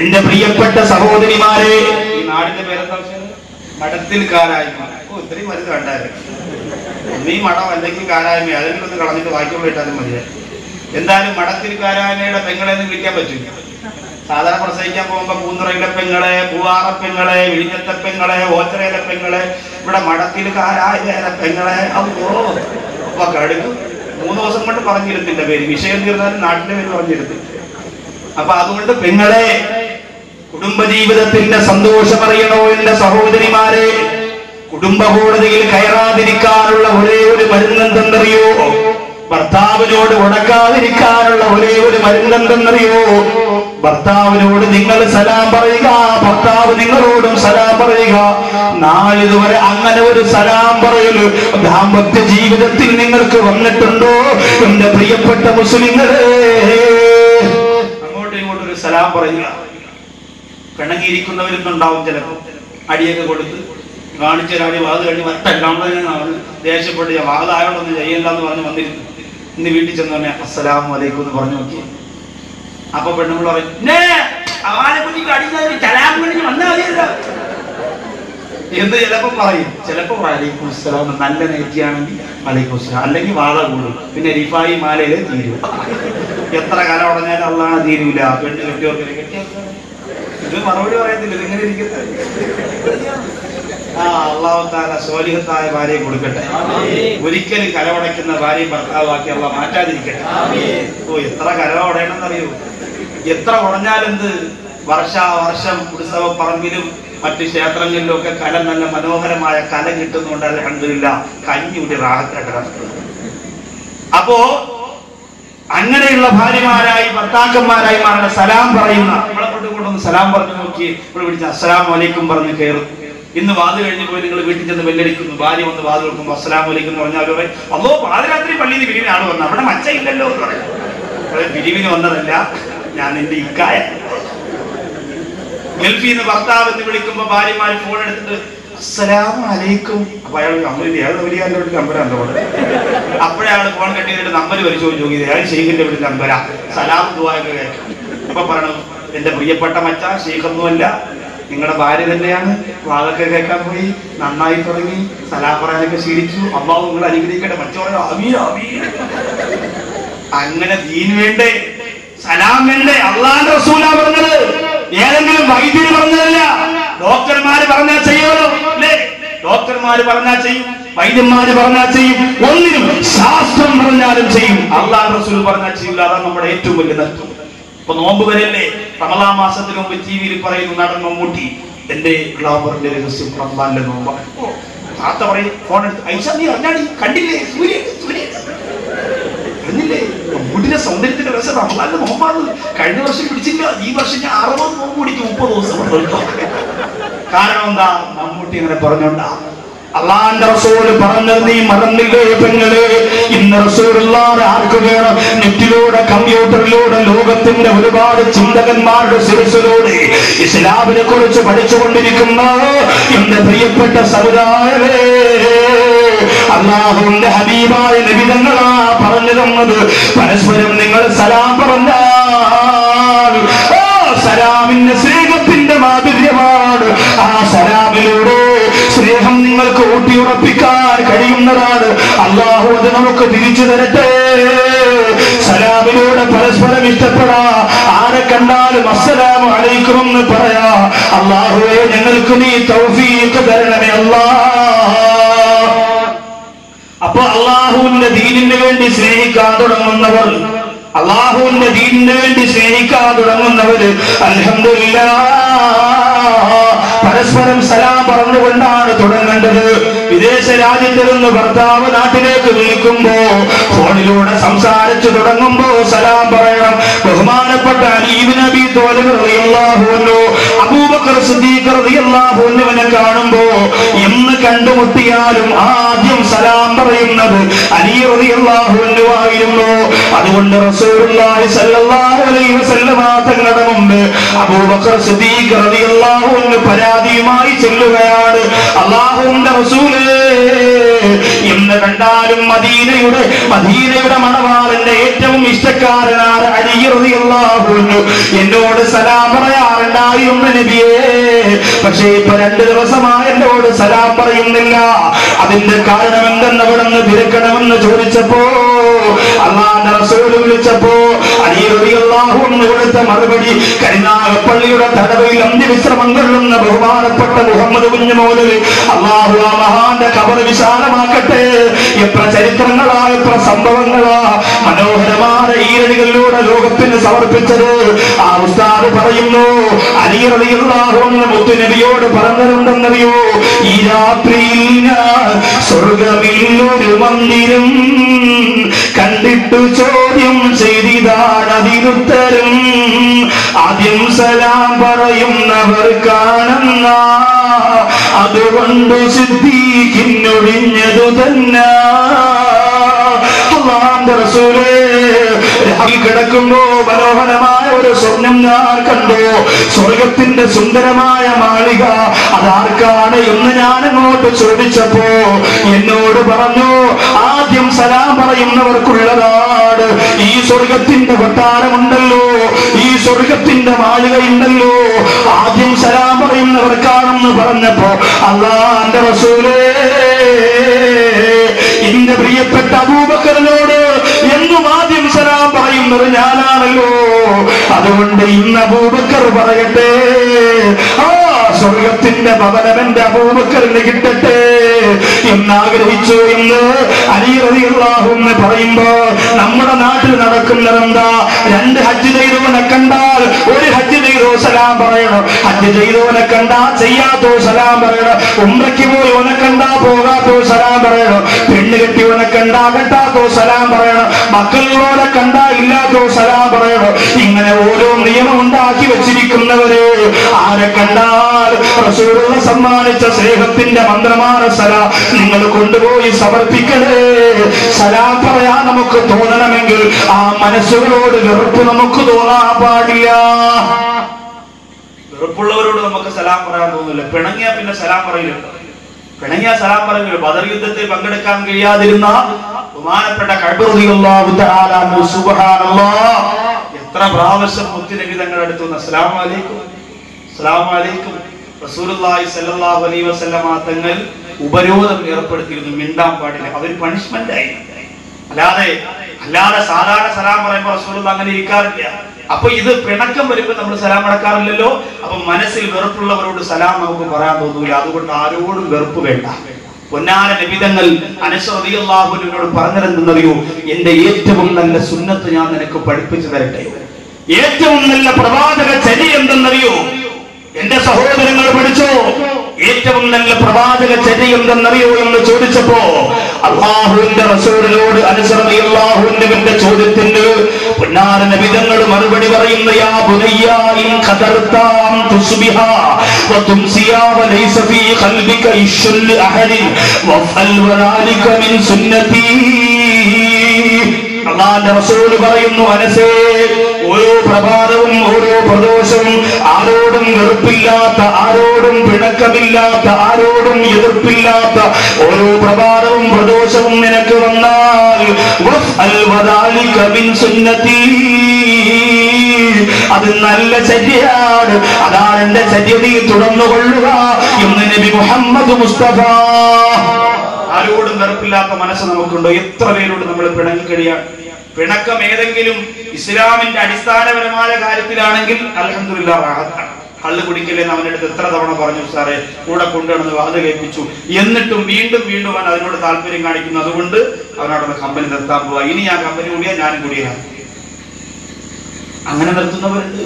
എന്റെ പ്രിയപ്പെട്ട സഹോദരിമാരെ. ഈ നാടിന്റെ പേരെ മഠത്തിൽ കാരായ്മ. ഓ ഇത്രയും വലുത് കണ്ടായിരുന്നു നീ മഠം അല്ലെങ്കിൽ കാരായ്മ അതിനൊന്ന് കളഞ്ഞിട്ട് വാക്യം ഇട്ടാലും മതിയായി എന്തായാലും മഠത്തിൽ കാരായ്മയുടെ പെങ്ങളെ ഒന്നും വിളിക്കാൻ പറ്റില്ല. സാധാരണ പ്രസവിക്കാൻ പോകുമ്പോ പൂന്തുറയിലെ പെങ്ങളെ പൂവാറ പെങ്ങളെ വിഴിഞ്ഞത്തെ പെങ്ങളെ ഓച്ചറയിലെ പെങ്ങളെ ഇവിടെ മഠത്തിൽ കാരായ പെങ്ങളെ. അപ്പോ അപ്പൊ കടുക് മൂന്ന് ദിവസം കൊണ്ട് പറഞ്ഞിരുന്നില്ല പേര്. വിഷയം തീർന്നാലും നാട്ടിലെ പേര് പറഞ്ഞിരുന്നില്ല അപ്പൊ അതുകൊണ്ട് പെങ്ങളെ കുടുംബജീവിതത്തിന്റെ സന്തോഷമറിയണോ എന്റെ സഹോദരിമാരെ? കുടുംബ കോടതിയിൽ കയറാതിരിക്കാനുള്ള ഒരേ ഒരു മരുന്നെന്തെന്നറിയോ? ഭർത്താവിനോട് ഉടക്കാതിരിക്കാനുള്ള ഒരേ ഒരു മരുന്നെന്തെന്നറിയോ? ഭർത്താവിനോട് നിങ്ങൾ സലാം പറയുക ഭർത്താവ് നിങ്ങളോടും സലാം പറയുക. നാളിതുവരെ അങ്ങനെ ഒരു സലാം പറയൽ ദാമ്പത്യ ജീവിതത്തിൽ നിങ്ങൾക്ക് വന്നിട്ടുണ്ടോ? എന്റെ പ്രിയപ്പെട്ട മുസ്ലിങ്ങളെ അങ്ങോട്ടും ഇങ്ങോട്ടും ഒരു സലാം പറയുക. പിണങ്ങിയിരിക്കുന്നവരുന്നുണ്ടാവും ചിലപ്പോൾ. അടിയൊക്കെ കൊടുത്ത് കാണിച്ച കാര്യം വാത് കഴിഞ്ഞ് വട്ടെല്ലാം ദേഷ്യപ്പെട്ട് ഞാൻ വാതായോടൊന്നും ചെയ്യില്ല എന്ന് പറഞ്ഞ് വന്നിരുന്നു. ഇന്ന് വീട്ടിൽ ചെന്ന് പറഞ്ഞ അസ്സലാമു വലൈക്കും എന്ന് പറഞ്ഞു നോക്കി. അപ്പൊ പെണ്ണുങ്ങൾ പറയും "നേ, അവനെ കുഞ്ഞിക്ക് അടിക്കാൻ സലാം വിളിച്ച് വന്നാ മതിയല്ലോ." എന്ന് ചിലപ്പോ പറയും. ചിലപ്പോ അലൈക്കും അസ്സലാം നല്ല നേറ്റിയാണെങ്കിൽ അലൈക്കും അസ്സലാം അല്ലെങ്കിൽ വാത കൂടും. പിന്നെ റിഫായി മാലയിലെ തീരും. എത്ര കാലം ഉടഞ്ഞാലും അള്ളാണ് തീരൂല. പെണ്ണ് കെട്ടിയവർക്ക് കെട്ടിയവർക്ക് ഇത് മറുപടി പറയത്തില്ല ഇതിങ്ങനെ ഇരിക്കുന്നത് ആ സോലിഹത്തായ ഭാര്യയെ കൊടുക്കട്ടെ. ഒരിക്കലും കരവടയ്ക്കുന്ന ഭാര്യയും ഭർത്താവാക്കി അള്ള മാറ്റാതിരിക്കട്ടെ. ഓ എത്ര കലവടയണമെന്നറിയോ എത്ര ഉടഞ്ഞാലെന്ത് വർഷ വർഷം ഉത്സവ പറമ്പിലും മറ്റു ക്ഷേത്രങ്ങളിലും ഒക്കെ കല നല്ല മനോഹരമായ കല കിട്ടുന്നുണ്ട് ഒരു കഞ്ഞിയുടെ റാഹത്തിലാണ് അപ്പോ അങ്ങനെയുള്ള ഭാര്യമാരായി ഭർത്താക്കന്മാരായി മാറുന്ന സലാം പറയുന്ന നമ്മളെ കൊണ്ടുകൊണ്ടൊന്ന് സലാം പറഞ്ഞു നോക്കി ഇവിടെ വിളിച്ച അസ്സലാം വലൈക്കും പറഞ്ഞ് കയറും. ഇന്ന് വാത് കഴിഞ്ഞ് പോയി നിങ്ങൾ വീട്ടിൽ ചെന്ന് ബെല്ലടിക്കുന്നു. ഭാര്യ വന്ന് വാത് വെക്കുമ്പോൾ അസ്സലാം വലൈക്കും എന്ന് പറഞ്ഞാൽ പറയും അതോ പാതിരാത്രി പള്ളിയിൽ നിന്ന് പിരിവിനാണ് വന്നത്. വന്നു അവിടെ മച്ചയില്ലല്ലോ എന്ന് പറയും. പിരിവിന് വന്നതല്ല ഞാൻ എന്റെ ഇക്കായ. ഗൾഫിൽ ഭർത്താവ് എന്ന് വിളിക്കുമ്പോ ഭാര്യമാര് ഫോൺ എടുത്തിട്ട് അസ്സലാമു അലൈക്കും. അപ്പൊ അയാൾ നമ്മൾ ഏത് വലിയാന്റെ വീട്ടിൽ നമ്പരാണ് അവിടെ? അപ്പോഴേ അയാൾ ഫോൺ കെട്ടിയിട്ട് നമ്പർ പരിശോധിച്ച് നോക്കിയത് അയാൾ ഷെയ്ഖിന്റെ വീട്ടിൽ നമ്പരാ സലാം ദുബായൊക്കെ കേൾക്കും. അപ്പൊ പറയണം എന്റെ പ്രിയപ്പെട്ട മച്ച ഷെയ്ഖൊന്നുമല്ല നിങ്ങളുടെ ഭാര്യ തന്നെയാണ്. വാതൊക്കെ കേൾക്കാൻ പോയി നന്നായി തുടങ്ങി സലാം പറയാനൊക്കെ ശീലിച്ചു. അമ്മാവ് നിങ്ങൾ അനുഗ്രഹിക്കട്ടെ മറ്റോ അമീ അമീ അങ്ങനെ ദീൻ വേണ്ടേ? സലാം വേണ്ടേ? അള്ളാന്റെ റസൂല പറഞ്ഞത്. ഏതെങ്കിലും വൈദ്യര് പറഞ്ഞതല്ല. ഡോക്ടർമാര് പറഞ്ഞാൽ ചെയ്യുമല്ലോ അല്ലേ ഡോക്ടർമാര് പറഞ്ഞാൽ ചെയ്യും വൈദ്യന്മാര് പറഞ്ഞാൽ ചെയ്യും ഒന്നിനും ശാസ്ത്രം പറഞ്ഞാലും ചെയ്യും. അള്ളാഹ് റസൂൽ പറഞ്ഞാൽ ചെയ്യില്ല അതാണ് നമ്മുടെ ഏറ്റവും വലിയ നഷ്ടം. ഇപ്പൊ നോമ്പ് വരല്ലേ റമലാ മാസത്തിന് മുമ്പ് ടി വിയിൽ പറയുന്നു നടൻ മമ്മൂട്ടി എന്റെ ഗ്ലാമറിന്റെ രഹസ്യം റമലാന്റെ നോമ്പാണ്. താത്ത പറയും ഫോൺ എടുത്ത് ഐഷ നീ അറിഞ്ഞാടി? കണ്ടില്ലേ? സൂര്യൻ സൂര്യൻ അറിഞ്ഞില്ലേ? മമ്മൂട്ടിന്റെ സൗന്ദര്യത്തിന്റെ രസം റമലാന്റെ നോമ്പാണ്. കഴിഞ്ഞ വർഷം പിടിച്ചില്ല ഈ വർഷം ഞാൻ അറുപത് നോമ്പ് പിടിക്കും മുപ്പത് ദിവസം. കാരണം എന്താ? മമ്മൂട്ടി അങ്ങനെ പറഞ്ഞോണ്ടാ. അള്ളാന്റെ റസൂൽ പറഞ്ഞത് നീ മറന്നില്ലേ പെങ്ങൾ? ഇന്ന് റസൂലുള്ളാഹ് ആർക്ക് വേണം? നെറ്റിലൂടെ കമ്പ്യൂട്ടറിലൂടെ ലോകത്തിന്റെ ഒരുപാട് ചിന്തകന്മാരുടെ ശിരസിലൂടെ ഇസ്ലാമിനെ കുറിച്ച് പഠിച്ചുകൊണ്ടിരിക്കുന്ന എന്റെ പ്രിയപ്പെട്ട സമുദായമേ അള്ളാഹുവിന്റെ ഹബീബായ നിബിതങ്ങളാ പറഞ്ഞു തന്നത്. പരസ്പരം നിങ്ങൾ സലാം പറഞ്ഞാൽ ഓ സലാമിന്റെ സ്നേഹത്തിന്റെ ഊട്ടിയുറപ്പിക്കാൻ കഴിയുന്നതാണ്. അള്ളാഹു അത് നമുക്ക് തിരിച്ചു തരട്ടെ. സലാമിലൂടെ പരസ്പരം ഇഷ്ടപ്പെടാ. ആരെ കണ്ടാലും അസ്സലാമു അലൈക്കും എന്ന് പറയാ. അള്ളാഹുവെ ഞങ്ങൾക്ക് നീ തൗഫീഖ് തരണമേ അല്ലാ. അപ്പൊ അള്ളാഹുവിന്റെ ദീനിന് വേണ്ടി സ്നേഹിക്കാൻ തുടങ്ങുന്നവർ അള്ളാഹുവിന്റെ ദീനിന് വേണ്ടി സ്നേഹിക്കാൻ തുടങ്ങുന്നവര് അലഹമില്ല പരസ്പരം സലാം തുടങ്ങേണ്ടത് രാജ്യത്തിൽ നിന്ന് ഭർത്താവ് നാട്ടിലേക്ക് വിളിക്കുമ്പോ ഫോണിലൂടെ സംസാരിച്ചു തുടങ്ങുമ്പോ സലാം പറയണം. ബഹുമാനപ്പെട്ട അലീബ് നബി അബൂബക്കർ കാണുമ്പോ എന്ന് കണ്ടുമുട്ടിയാലും ആദ്യം സലാം പറയുന്നത് അലി അതുകൊണ്ട് റസൂലുള്ളാഹി അബൂബക്കർ സിദ്ദീഖ് പരാതിയുമായി ചെല്ലുകയാണ്. അള്ളാഹുന്റെ റസൂലേ എന്ന് കണ്ടാലും മദീനയുടെ മദീനയുടെ മണവാളന്റെ ഏറ്റവും ഇഷ്ടക്കാരനാണ് അലിയറിയാഹുന്നു എന്നോട് സലാം പറയാറുണ്ടായിരുന്നു നബിയേ. പക്ഷേ ഇപ്പൊ രണ്ടു ദിവസമായ എന്നോട് സലാം പറയുന്നില്ല. അതിന്റെ കാരണം എന്തെന്ന് അവിടെ വിരക്കണമെന്ന് ചോദിച്ചപ്പോ അള്ളാന്റെ റസൂൽ വിളിച്ചപ്പോ അലിയറിയാഹുന്ന് കൊടുത്ത മറുപടി കരിനാഗപ്പള്ളിയുടെ തടവയിൽ അന്ത്യവിശ്രമം കൊള്ളുന്ന ബഹുമാനപ്പെട്ട മുഹമ്മദ് കുഞ്ഞു മൗലവി അള്ളാഹു ആ മഹാന്റെ കബർ വിശാലമാക്കട്ടെ. എത്ര ചരിത്രങ്ങളാ എത്ര സംഭവങ്ങളാ. മനോഹരമായ ഈരടികളിലൂടെ ലോകത്തിന് സമർപ്പിച്ചത്. ആ ഉസ്താദ് പറയുന്നു അലിയറിയാഹു എന്ന് മുത്തുനബിയോട് പറഞ്ഞിട്ടുണ്ടെന്നറിയോ? ഈ രാത്രിയിൽ ഒരു മന്ദിരം കണ്ടിട്ടു ചോദ്യം ചെയ്തിതാണ് അതിനുത്തരം ആദ്യം സലാം പറയുന്നവർ കാണുന്ന അതുകൊണ്ട് സിദ്ധിക്കുന്നൊഴിഞ്ഞതു തന്നെ. കിടക്കുമ്പോ മനോഹരമായ ഒരു സ്വപ്നം ഞാൻ കണ്ടു. സ്വർഗത്തിന്റെ സുന്ദരമായ മാളിക അതാർക്കാണ് എന്ന് ഞാൻ അങ്ങോട്ട് ചോദിച്ചപ്പോ എന്നോട് പറഞ്ഞു ആദ്യം സലാം പറയുന്നവർക്കുള്ളതാണ്. ഈ സ്വർഗത്തിന്റെ കൊട്ടാരമുണ്ടല്ലോ. ഈ സ്വർഗത്തിന്റെ മാളികയുണ്ടല്ലോ. ആദ്യം സലാം പറയുന്നവർക്കാണെന്ന് പറഞ്ഞപ്പോ അള്ളാന്റെ റസൂലേ എന്റെ പ്രിയപ്പെട്ട അബൂബക്കറിനോട് സലാം പറയുന്നത് ഞാനാണല്ലോ. അതുകൊണ്ട് ഇന്ന് അബൂബക്കർ പറയട്ടെ. ആ സ്വർഗത്തിന്റെ ഭവനം എന്റെ അബൂബക്കറിന് കിട്ടട്ടെ. എന്നാഗ്രഹിച്ചു എന്ന് അലിയറിയാഹുന്ന് പറയുമ്പോ നമ്മുടെ നാട്ടിൽ നടക്കുന്നതെന്താ രണ്ട് ഹജ്ജ് ചെയ്തവനെ കണ്ടാൽ ഒരു ഹജ്ജ് ചെയ്തോ സലാം പറയണം. ഹജ്ജ് ചെയ്തവനെ കണ്ടാ ചെയ്യാത്തോ സലാം പറയണം. ഉമ്മയ്ക്ക് പോയി ഓനെ കണ്ടാ പോകാത്തോ സലാം പറയണം. പെണ്ണ് കെട്ടിയവനെ കണ്ടാ കെട്ടാത്തോ സലാം പറയണം. മക്കളിലോടെ കണ്ട ഇല്ലാത്തോ സലാം പറയണം? ഇങ്ങനെ ഓരോ നിയമം ഉണ്ടാക്കി വെച്ചിരിക്കുന്നവരെ ആരെ കണ്ടാൽ റസൂലുള്ള സമ്മാനിച്ച സ്നേഹത്തിന്റെ മന്ത്രമാണ് സലാം. നിങ്ങൾ കൊണ്ടുപോയി സമർപ്പിക്കണേ. സലാം പറയാൻ നമുക്ക് തോന്നണമെങ്കിൽ ആ മനസ്സുകളോട് വെറുപ്പ് നമുക്ക് തോന്നാൻ പാടില്ല. വെറുപ്പുള്ളവരോട് നമുക്ക് സലാം പറയാൻ തോന്നില്ല. പിണങ്ങിയാ പിന്നെ സലാം പറയില്ല. പിണങ്ങിയ സലാം പറയില്ല ബദർ യുദ്ധത്തിൽ പങ്കെടുക്കാൻ കഴിയാതിരുന്ന ബഹുമാനപ്പെട്ട എത്ര പ്രാവശ്യം മുത്തുനബി തങ്ങളുടെ അടുത്ത് വന്ന് അസ്സലാമു അലൈക്കും. അസ്സലാമു അലൈക്കും. റസൂലുള്ളാഹി സ്വല്ലല്ലാഹു അലൈഹി വസല്ലമ തങ്ങൾ ഉപരോധം ഏർപ്പെടുത്തിയിരുന്നു. മിണ്ടാൻ പാടില്ല. അവർ പണിഷ്മെന്റ് ആയി. അല്ലാതെ അല്ലാതെ സാധാരണ സലാം പറയുമ്പോൾ റസൂലുള്ള അങ്ങനെ ഇരിക്കാറില്ല. അപ്പൊ ഇത് പിണക്കം വരുമ്പോൾ നമ്മൾ സലാം അടക്കാറില്ലല്ലോ. അപ്പൊ മനസ്സിൽ വെറുപ്പുള്ളവരോട് സലാം നമുക്ക് പറയാൻ തോന്നൂല. അതുകൊണ്ട് ആരോടും വെറുപ്പ് വേണ്ട. പൊന്നാന നിബിതങ്ങൾ അനശ്വതിയല്ലാഹുവിനോട് പറഞ്ഞിരുന്നറിയോ എന്റെ ഏറ്റവും നല്ല സുന്നത്ത് ഞാൻ നിനക്ക് പഠിപ്പിച്ചു തരട്ടെ. ഏറ്റവും നല്ല പ്രവാചക ചരി എന്തെന്നറിയോ? എന്റെ സഹോദരങ്ങൾ പഠിച്ചോ? ഏറ്റവും നല്ല പ്രവാചക ചര്യ എന്തെന്നറിയോ എന്ന് ചോദിച്ചപ്പോ അള്ളാഹുവിന്റെ റസൂലിനോട് അനുസരണ ചോദ്യത്തിന് പൊന്നാര നബിതങ്ങൾ മറുപടി പറയുന്ന അള്ളാന്റെ റസൂൽ പറയുന്നു മനസ്സേ ഓരോ പ്രഭാതവും ഓരോ പ്രദോഷവും ആരോടും വെറുപ്പില്ലാത്ത ആരോടും പിണക്കമില്ലാത്ത ആരോടും എതിർപ്പില്ലാത്ത ഓരോ പ്രഭാതവും പ്രദോഷവും നിനക്ക് വന്നാൽ അത് നല്ല ചര്യയാണ്. അതാണ് എന്റെ ചര്യ നീ തുടർന്നുകൊള്ളുക എന്ന് നബി മുഹമ്മദ് മുസ്തഫ ആരോടും വെറുപ്പില്ലാത്ത മനസ്സ് നമുക്കുണ്ടോ? എത്ര പേരോട് നമ്മൾ പിണങ്ങി കഴിയാൻ? പിണക്കം ഏതെങ്കിലും ഇസ്ലാമിന്റെ അടിസ്ഥാനപരമായ കാര്യത്തിലാണെങ്കിൽ അലഹമില്ല കള്ള് കുടിക്കില്ലെന്ന് അവന്റെ അടുത്ത് എത്ര തവണ പറഞ്ഞു സാറേ കൂടെ കൊണ്ടുവന്ന് വാത് കേൾപ്പിച്ചു എന്നിട്ടും വീണ്ടും വീണ്ടും അവൻ അതിനോട് താല്പര്യം കാണിക്കുന്നു. അതുകൊണ്ട് അവനോടൊന്ന് കമ്പനി നിർത്താൻ പോവാ. ഇനി ആ കമ്പനി കൂടിയാ ഞാനും കൂടിയാണ്. അങ്ങനെ നിർത്തുന്നവരുണ്ട്.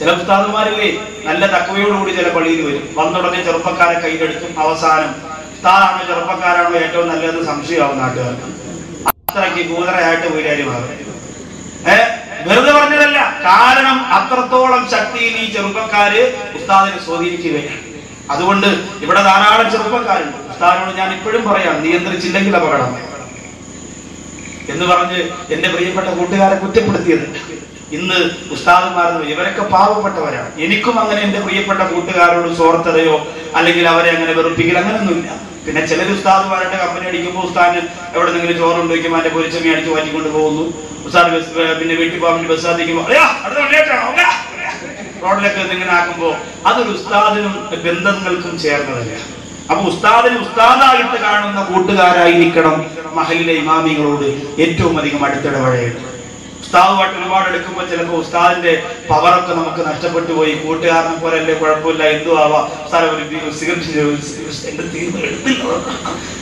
ചില ഉസ്താദുമാരില്ലേ നല്ല തക്കവയോടുകൂടി ചില പള്ളിയിൽ വരും. വന്നുടനെ ചെറുപ്പക്കാരെ കയ്യിലെടുക്കും. അവസാനം ഉസ്താദാണോ ചെറുപ്പക്കാരാണോ ഏറ്റവും നല്ലതെന്ന് സംശയമാവും നാട്ടുകാർക്ക്. അത്രയ്ക്ക് കൂതറയായിട്ട് വീരാരി മാറും. വെറുതെ പറഞ്ഞതല്ല കാരണം അത്രത്തോളം ശക്തിയിൽ ഈ ചെറുപ്പക്കാര് ഉസ്താദിനെ സ്വാധീനിക്കുകയാണ്. അതുകൊണ്ട് ഇവിടെ ധാരാളം ചെറുപ്പക്കാരുണ്ട്. ഉസ്താദിനോട് ഞാൻ ഇപ്പോഴും പറയാം നിയന്ത്രിച്ചില്ലെങ്കിൽ അപകടം. എന്ന് പറഞ്ഞ് എന്റെ പ്രിയപ്പെട്ട കൂട്ടുകാരെ കുറ്റപ്പെടുത്തിയതുണ്ട് ഇന്ന് ഉസ്താദന്മാരെന്ന് ഇവരൊക്കെ പാവപ്പെട്ടവരാണ്. എനിക്കും അങ്ങനെ എന്റെ പ്രിയപ്പെട്ട കൂട്ടുകാരോട് സോർത്തതയോ അല്ലെങ്കിൽ അവരെ അങ്ങനെ വെറുപ്പിക്കൽ അങ്ങനെയൊന്നുമില്ല. പിന്നെ ചില ഉസ്താദുമാരുടെ കമ്പനി അടിക്കുമ്പോൾ ഉസ്താദിന് എവിടെന്നെങ്കിലും ചോറുണ്ട് വയ്ക്കും അതിന്റെ പൊരിച്ചമ്മ അടിച്ച് മാറ്റിക്കൊണ്ട് പോകുന്നു ഉസ്താദ് ബസ് പിന്നെ വീട്ടിൽ പോകാൻ ബസ് സാധിക്കുമ്പോൾ? റോഡിലൊക്കെ ഇങ്ങനെ ആക്കുമ്പോ അതൊരു ഉസ്താദിനും ബന്ധങ്ങൾക്കും ചേർന്നതല്ല അപ്പൊ ഉസ്താദിന് ഉസ്താദായിട്ട് കാണുന്ന കൂട്ടുകാരായിരിക്കണം മഹലിലെ ഇമാമികളോട് ഏറ്റവും അധികം അടുത്തിടപഴകേണ്ടത്. ഉസ്താദുമായിട്ട് ഒരുപാട് എടുക്കുമ്പോൾ ചിലപ്പോൾ ഉസ്താദിന്റെ പവറൊക്കെ നമുക്ക് നഷ്ടപ്പെട്ടു പോയി. കൂട്ടുകാരനെ പോലെ അല്ലേ കുഴപ്പമില്ല എന്തു ആവാം. ഒരു സിഗരറ്റ് എന്റെ എടുത്തില്ല.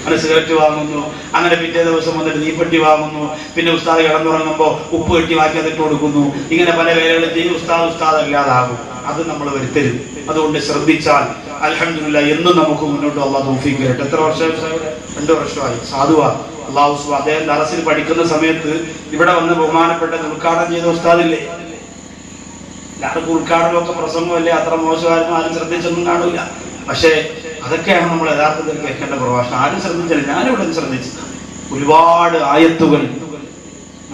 അങ്ങനെ സിഗരറ്റ് വാങ്ങുന്നു. അങ്ങനെ പിറ്റേ ദിവസം വന്നിട്ട് നീപ്പെട്ടി വാങ്ങുന്നു. പിന്നെ ഉസ്താദ് കിടന്നുറങ്ങുമ്പോൾ ഉപ്പ് കെട്ടി വാക്കി അതിട്ട് കൊടുക്കുന്നു. ഇങ്ങനെ പല വേലകളും ചെയ്യും ഉസ്താദ് ഉസ്താദ് അല്ലാതാകും. അത് നമ്മൾ വരുത്തരുത്. അതുകൊണ്ട് ശ്രദ്ധിച്ചാൽ അലഹമില്ല എന്നും നമുക്ക് മുന്നോട്ട് അള്ളാഹ് തോഫിക്ക് എത്ര വർഷം രണ്ടു വർഷമായി. സാധുവാ. അള്ളാഹു അദ്ദേഹം ദറസിൽ പഠിക്കുന്ന സമയത്ത് ഇവിടെ വന്ന് ബഹുമാനപ്പെട്ട ഉദ്ഘാടനം ചെയ്ത ഉസ്താദില്ലേ? എല്ലാവർക്കും ഉദ്ഘാടനമൊക്കെ പ്രസംഗമല്ലേ? അത്ര മോശമായിരുന്നു. ആരും ശ്രദ്ധിച്ചൊന്നും കാണില്ല. പക്ഷേ അതൊക്കെയാണ് നമ്മൾ യഥാർത്ഥത്തിൽ കേൾക്കേണ്ട പ്രഭാഷണം. ആരും ശ്രദ്ധിച്ചില്ല. ഞാനിവിടെ ശ്രദ്ധിച്ചില്ല ഒരുപാട് ആയത്തുകൾ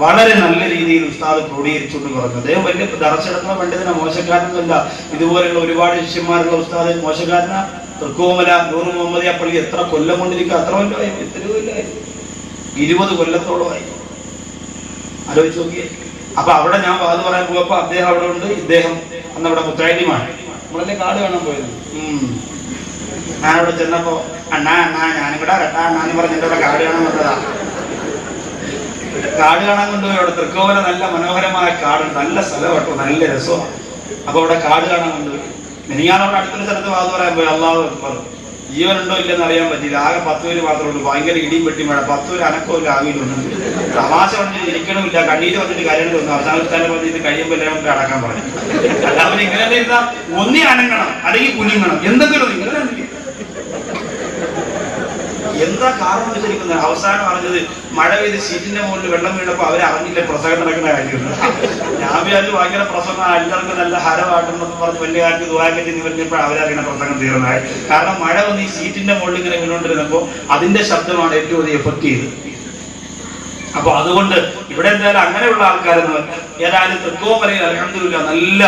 വളരെ നല്ല രീതിയിൽ ഉസ്താദ് ക്രോഡീകരിച്ചുകൊണ്ട് പറഞ്ഞു. അദ്ദേഹം വലിയ ദർശനത്തിലെ പണ്ഡിതനെ മോശക്കാരനല്ല ഇതുപോലെയുള്ള ഒരുപാട് ശിഷ്യന്മാരുള്ള ഉസ്താദ് മോശക്കാരന. തൃക്കോമല നൂറ് മുഹമ്മദ് പള്ളി എത്ര കൊല്ലം കൊണ്ടിരിക്കുക അത്ര കൊല്ലമായി എത്രയോ കൊല്ലമായി ഇരുപത് കൊല്ലത്തോളമായി ആലോചിച്ച് നോക്കിയേ. അപ്പൊ അവിടെ ഞാൻ വാത് പറയാൻ പോയപ്പോ അദ്ദേഹം അവിടെ ഉണ്ട്. ഇദ്ദേഹം അന്ന് അവിടെ മുത്തായിമാണ് നമ്മളല്ലേ കാട് കാണാൻ പോയത്? ഉം. അവിടെ ചെന്നപ്പോ അണ്ണാ അണ്ണാ ഞാനും കൂടെ അണ്ണാന്ന് പറഞ്ഞ എന്റെ അവിടെ കാട് കാണാൻ വന്നതാ. കാട് കാണാൻ കൊണ്ടുപോയി. അവിടെ തൃക്കോവല നല്ല മനോഹരമായ കാടുണ്ട് നല്ല സ്ഥലം കേട്ടോ. നല്ല രസമാണ് അപ്പൊ അവിടെ കാട് കാണാൻ കൊണ്ടുപോയി ഞാൻ അവിടെ അടുത്തൊരു സ്ഥലത്ത് വാത് പറയാൻ പോയി. അള്ളാഹു അക്ബർ. ജീവനുണ്ടോ ഇല്ലെന്ന് അറിയാൻ പറ്റില്ല ആകെ പത്ത് പേര് മാത്രമേ ഉള്ളൂ. ഭയങ്കര ഇടിയും വെട്ടി മഴ പത്ത് പേര് അനക്കവും ആവിയിലുണ്ട് തമാശ പറഞ്ഞ് ഇരിക്കണമില്ല. കണ്ണീര് വന്നിട്ട് കാര്യം തോന്നുന്നു അവസാനസ്ഥാനം പറഞ്ഞ് ഇത് കഴിയുമ്പോൾ എല്ലാവരും അടക്കാൻ പറഞ്ഞു. അല്ലാതെ ഇങ്ങനെ ഇരുന്നാ ഒന്നി അനങ്ങണം. അല്ലെങ്കിൽ കുഞ്ഞുങ്ങണം എന്തെങ്കിലും ഒന്ന് ഇങ്ങനെ ഇരിക്കും. എന്താ കാരണം വെച്ചിരിക്കുന്നത് അവസാനം അറിഞ്ഞത് മഴ പെയ്ത് സീറ്റിന്റെ മുകളിൽ വെള്ളം വീണപ്പോ അവർ അറിഞ്ഞില്ല പ്രസംഗം നടക്കുന്ന കാര്യം ഞാൻ വിചാരിച്ചു ഭയങ്കര പ്രസംഗം എല്ലാവർക്കും നല്ല ഹരമായിട്ടുണ്ടെന്ന് പറഞ്ഞ് വലിയ കാര്യത്തിൽ ദുരാക്കി ചെന്ന് പറഞ്ഞപ്പോൾ അവരറിയണ പ്രസംഗം തീർന്നായി കാരണം മഴ വന്ന് ഈ സീറ്റിന്റെ മുകളിൽ ഇങ്ങനെ വീണുകൊണ്ടിരുന്നപ്പോ അതിന്റെ ശബ്ദമാണ് ഏറ്റവും അധികം എഫക്ട് ചെയ്തത്. അപ്പൊ അതുകൊണ്ട് ഇവിടെ എന്തായാലും അങ്ങനെയുള്ള ആൾക്കാരെന്ന് ഏതായാലും തൃക്കോമലയിൽ അലഹമില്ല നല്ല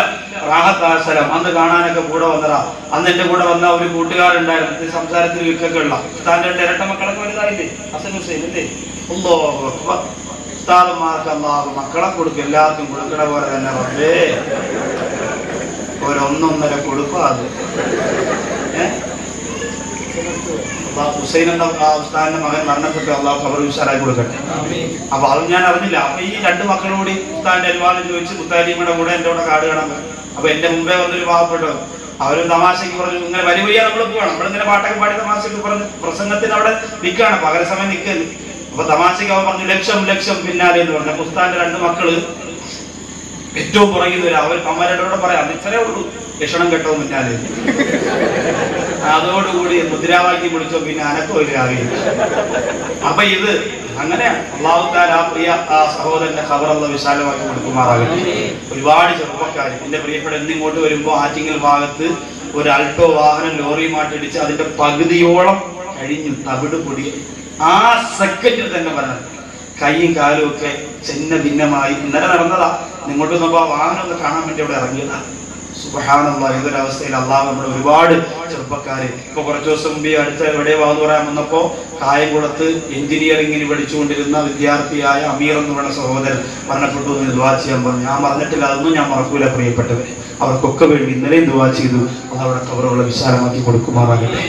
റാഹത്തായ സ്ഥലം അന്ന് കാണാനൊക്കെ കൂടെ വന്നതാ. അന്ന് എന്റെ കൂടെ വന്ന ഒരു കൂട്ടുകാരുണ്ടായിരുന്നു. സംസാരത്തിൽ വിൽക്കൊക്കെ ഉള്ള. താന്റെ രണ്ട് ഇരട്ട മക്കളൊക്കെ വലുതായില്ലേ? ഹസൻ ഹുസൈൻ അല്ലേ. ഉസ്താദന്മാർക്ക് അള്ളാഹു മക്കളെ കൊടുക്കും. എല്ലാവർക്കും കൊടുക്കണ പോലെ തന്നെ റബ്ബേ. ഒരൊന്നൊന്നര കൊടുക്കുക അത്. ഏഹ് ഹുസൈൻ എന്ന ഉസ്താദിന്റെ മകൻ മരണപ്പെട്ടു അള്ളാഹു ഖബർ വിശാലായി കൊടുക്കട്ടെ. അപ്പൊ അത് ഞാൻ അറിഞ്ഞില്ല. അപ്പൊ ഈ രണ്ട് മക്കളോട് ഉസ്താദിന്റെ അനുവാദം ചോദിച്ച് മുത്താലിമയുടെ കൂടെ എന്റെ കൂടെ കാട് കാണാൻ. അപ്പൊ എന്റെ മുമ്പേ വന്നൊരു പാവപ്പെട്ടു അവർ തമാശക്ക് പറഞ്ഞു ഇങ്ങനെ വലിയ വലിയ നമ്മൾ പോവാണ്. നമ്മളിങ്ങനെ പാട്ടൊക്കെ പാടി തമാശക്ക് പറഞ്ഞു പ്രസംഗത്തിന് അവിടെ നിൽക്കുകയാണ് പകര സമയം നിൽക്കരുത് അപ്പൊ തമാശക്ക് അവൻ പറഞ്ഞു ലക്ഷം ലക്ഷം പിന്നാലെ എന്ന് പറഞ്ഞു. ഉസ്താദിന്റെ രണ്ട് മക്കൾ ഏറ്റവും പുറകിൽ വരും. അവർ അമ്മരുടെ കൂടെ പറയാം ഇത്രേ ഉള്ളൂ. ലക്ഷണം കെട്ടോ മുന്നാലെ അതോടുകൂടി മുദ്രാവാക്യം വിളിച്ചോ പിന്നെ അനക്കമില്ല അറിയില്ല അപ്പൊ ഇത് അങ്ങനെ അള്ളാഹുത്താൽ ആ പ്രിയ ആ സഹോദരന്റെ ഖബറുള്ള വിശാലമാക്കി കൊടുക്കുമാറാകട്ടെ. ഒരുപാട് ചെറുപ്പക്കാർ എന്റെ പ്രിയപ്പെട്ട ഇന്ന് ഇങ്ങോട്ട് വരുമ്പോ ആറ്റിങ്ങൽ ഭാഗത്ത് ഒരു അൾട്ടോ വാഹനം ലോറിയുമായിട്ട് ഇടിച്ച് അതിന്റെ പകുതിയോളം കഴിഞ്ഞു തവിട് പൊടി. ആ സെക്കൻഡിൽ തന്നെ പറഞ്ഞു കൈയും കാലും ഒക്കെ ചെന്ന ഭിന്നമായി. ഇന്നലെ നടന്നതാ. നിങ്ങോട്ട് വന്നപ്പോ ആ വാഹനം ഒന്ന് കാണാൻ വേണ്ടി അവിടെ ഇറങ്ങിയതാ. സുബഹാനുള്ള ഇതൊരവസ്ഥയിൽ അള്ളാഹ് നമ്മുടെ ഒരുപാട് ചെറുപ്പക്കാര് ഇപ്പൊ കുറച്ചു ദിവസം മുമ്പ് അടുത്ത എവിടെ വാന്ന് പറയാൻ വന്നപ്പോ കായംകുളത്ത് എഞ്ചിനീയറിംഗിന് പഠിച്ചുകൊണ്ടിരുന്ന വിദ്യാർത്ഥിയായ അമീർ എന്ന് പറയുന്ന സഹോദരൻ മരണപ്പെട്ടു എന്ന് ദുവാ ചെയ്യാൻ പറഞ്ഞു. ഞാൻ മറന്നിട്ടില്ല അതൊന്നും ഞാൻ മറക്കൂല പ്രിയപ്പെട്ടവരെ. അവർക്കൊക്കെ വേണ്ടി ഇന്നലെയും ദുവാ ചെയ്തു. അത് അവിടെ കവറുകളെ വിശാലമാക്കി കൊടുക്കുമാറാകട്ടെ.